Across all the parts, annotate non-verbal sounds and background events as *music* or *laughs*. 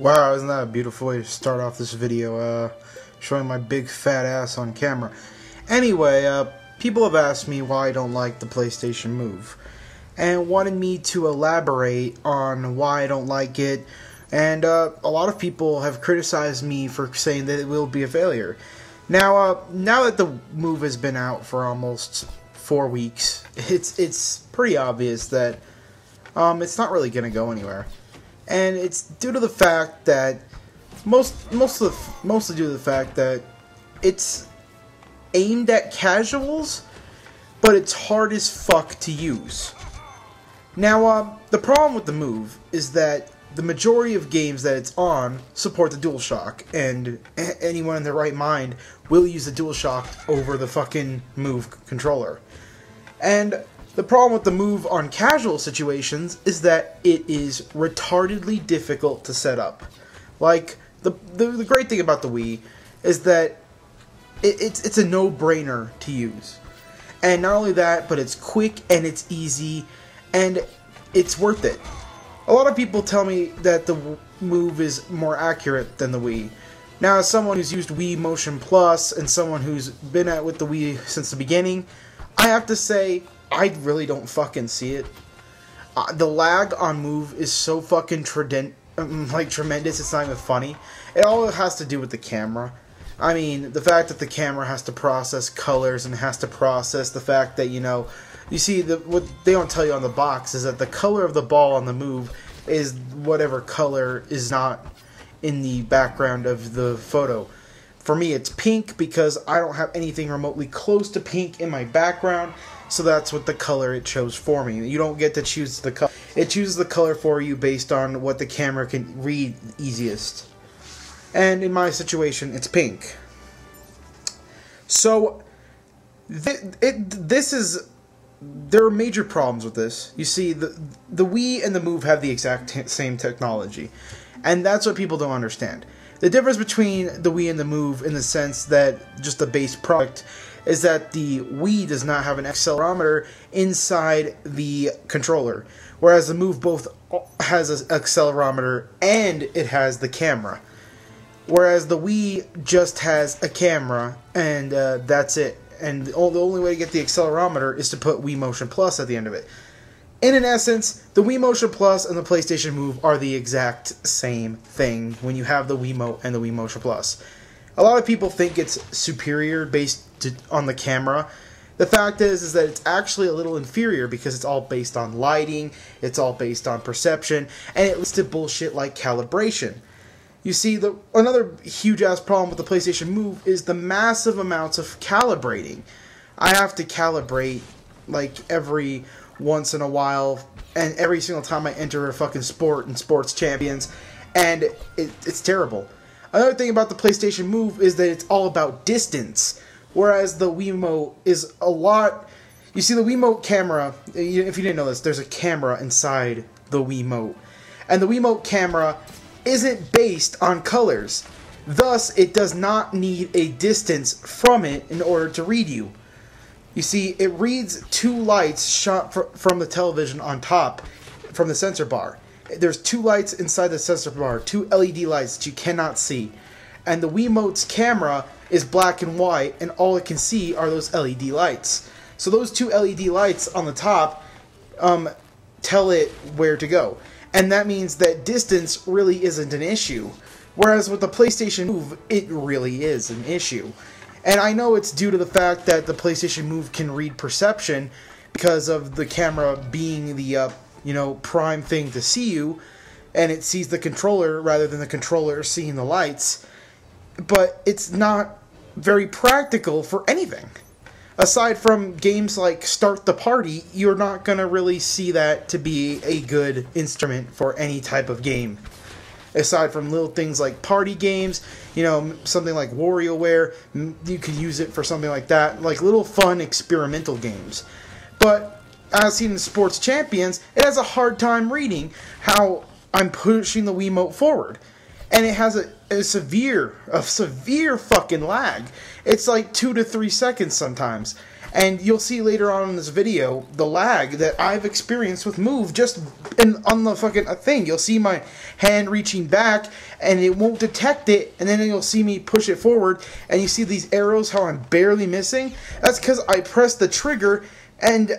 Wow, isn't that a beautiful way to start off this video, uh, showing my big fat ass on camera. Anyway, uh, people have asked me why I don't like the PlayStation Move, and wanted me to elaborate on why I don't like it, and, uh, a lot of people have criticized me for saying that it will be a failure. Now, uh, now that the Move has been out for almost four weeks, *laughs* it's, it's pretty obvious that, um, it's not really gonna go anywhere and it's due to the fact that most most of the, mostly due to the fact that it's aimed at casuals, but it's hard as fuck to use. Now, uh, the problem with the move is that the majority of games that it's on support the DualShock, and anyone in their right mind will use the DualShock over the fucking move controller. And the problem with the move on casual situations is that it is retardedly difficult to set up. Like the the, the great thing about the Wii is that it, it's it's a no brainer to use, and not only that, but it's quick and it's easy, and it's worth it. A lot of people tell me that the move is more accurate than the Wii. Now, as someone who's used Wii Motion Plus and someone who's been at with the Wii since the beginning, I have to say I really don't fucking see it. Uh, the lag on move is so fucking trident, um, *laughs* like tremendous. It's not even funny. It all has to do with the camera. I mean, the fact that the camera has to process colors and has to process the fact that you know, you see the what they don't tell you on the box is that the color of the ball on the move is whatever color is not in the background of the photo. For me, it's pink because I don't have anything remotely close to pink in my background, so that's what the color it chose for me. You don't get to choose the color. It chooses the color for you based on what the camera can read easiest. And in my situation, it's pink. So, th- it, this is there are major problems with this. You see, the the Wii and the Move have the exact same technology, and that's what people don't understand. The difference between the Wii and the Move, in the sense that just the base product, is that the Wii does not have an accelerometer inside the controller, whereas the Move both has an accelerometer and it has the camera. Whereas the Wii just has a camera and uh, that's it. And the only way to get the accelerometer is to put Wii Motion Plus at the end of it. And in essence, the Wii Motion Plus and the PlayStation Move are the exact same thing when you have the Wiimote and the Wii Motion Plus. A lot of people think it's superior based to, on the camera. The fact is, is that it's actually a little inferior because it's all based on lighting, it's all based on perception, and it leads to bullshit like calibration. You see, the another huge ass problem with the PlayStation Move is the massive amounts of calibrating. I have to calibrate like every once in a while, and every single time I enter a fucking sport and sports champions, and it, it's terrible. Another thing about the PlayStation Move is that it's all about distance, whereas the Wiimote is a lot. You see, the Wiimote camera, if you didn't know this, there's a camera inside the Wiimote. And the Wiimote camera isn't based on colors. Thus, it does not need a distance from it in order to read you. You see, it reads two lights shot fr- from the television on top from the sensor bar. There's two lights inside the sensor bar, two LED lights that you cannot see. And the Wiimote's camera is black and white, and all it can see are those LED lights. So those two LED lights on the top um, tell it where to go. And that means that distance really isn't an issue. Whereas with the PlayStation Move, it really is an issue. And I know it's due to the fact that the PlayStation Move can read perception because of the camera being the uh, you know prime thing to see you, and it sees the controller rather than the controller seeing the lights. But it's not very practical for anything. Aside from games like Start the Party, you're not gonna really see that to be a good instrument for any type of game aside from little things like party games, you know, something like WarioWare, you could use it for something like that, like little fun experimental games. But as seen in Sports Champions, it has a hard time reading how I'm pushing the Wiimote forward. And it has a, a severe, a severe fucking lag. It's like two to three seconds sometimes. And you'll see later on in this video the lag that I've experienced with Move just in, on the fucking uh, thing. You'll see my hand reaching back and it won't detect it, and then you'll see me push it forward, and you see these arrows how I'm barely missing. That's because I pressed the trigger and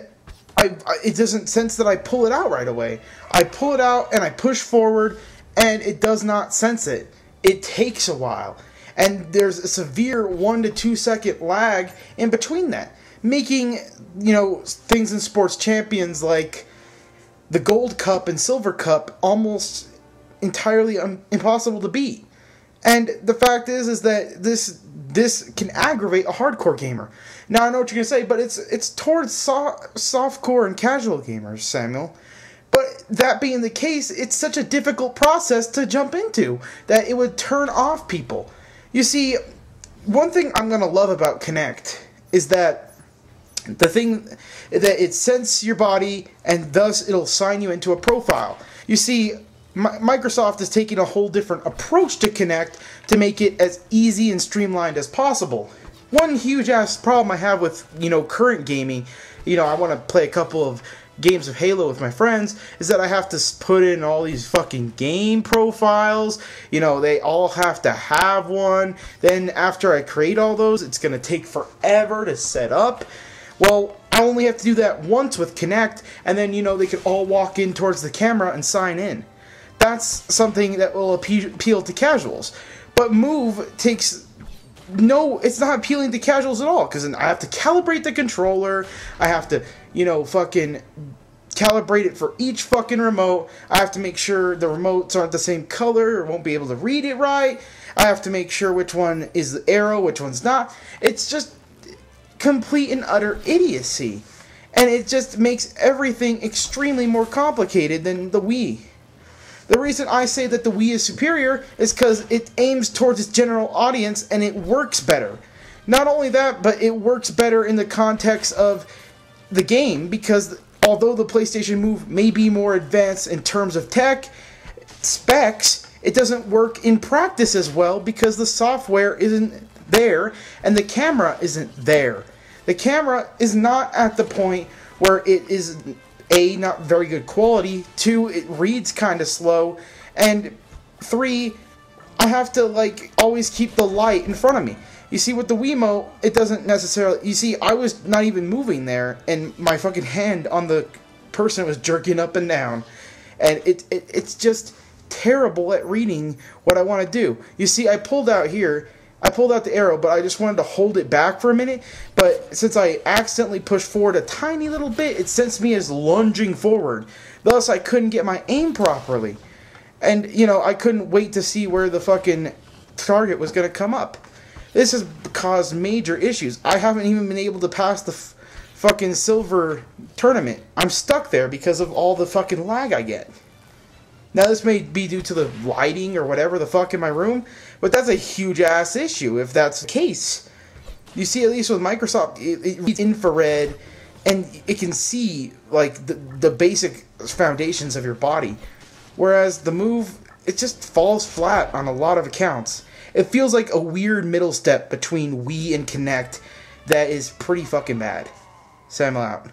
I, it doesn't sense that I pull it out right away. I pull it out and I push forward, and it does not sense it. It takes a while, and there's a severe one to two second lag in between that making you know things in sports champions like the gold cup and silver cup almost entirely un- impossible to beat. And the fact is, is that this this can aggravate a hardcore gamer. Now I know what you're gonna say, but it's it's towards so- softcore and casual gamers, Samuel. But that being the case, it's such a difficult process to jump into that it would turn off people. You see, one thing I'm gonna love about Kinect is that the thing that it senses your body and thus it'll sign you into a profile. You see, Microsoft is taking a whole different approach to Kinect to make it as easy and streamlined as possible. One huge ass problem I have with, you know, current gaming, you know, I want to play a couple of games of Halo with my friends is that I have to put in all these fucking game profiles. You know, they all have to have one. Then after I create all those, it's going to take forever to set up. Well, I only have to do that once with Kinect, and then, you know, they can all walk in towards the camera and sign in. That's something that will appeal to casuals. But Move takes no, it's not appealing to casuals at all because I have to calibrate the controller. I have to, you know, fucking calibrate it for each fucking remote. I have to make sure the remotes aren't the same color or won't be able to read it right. I have to make sure which one is the arrow, which one's not. It's just complete and utter idiocy. And it just makes everything extremely more complicated than the Wii. The reason I say that the Wii is superior is because it aims towards its general audience and it works better. Not only that, but it works better in the context of the game because although the PlayStation Move may be more advanced in terms of tech specs, it doesn't work in practice as well because the software isn't there and the camera isn't there. The camera is not at the point where it is a not very good quality, two it reads kind of slow, and three I have to like always keep the light in front of me. You see, with the Wiimote, it doesn't necessarily. You see, I was not even moving there, and my fucking hand on the person was jerking up and down, and it, it it's just terrible at reading what I want to do. You see, I pulled out here, I pulled out the arrow, but I just wanted to hold it back for a minute. But since I accidentally pushed forward a tiny little bit, it sensed me as lunging forward. Thus, I couldn't get my aim properly. And, you know, I couldn't wait to see where the fucking target was going to come up. This has caused major issues. I haven't even been able to pass the f- fucking silver tournament. I'm stuck there because of all the fucking lag I get. Now, this may be due to the lighting or whatever the fuck in my room, but that's a huge ass issue if that's the case. You see, at least with Microsoft, it, it reads infrared and it can see like the, the basic foundations of your body. Whereas the move, it just falls flat on a lot of accounts. It feels like a weird middle step between Wii and Kinect that is pretty fucking bad. Sam out.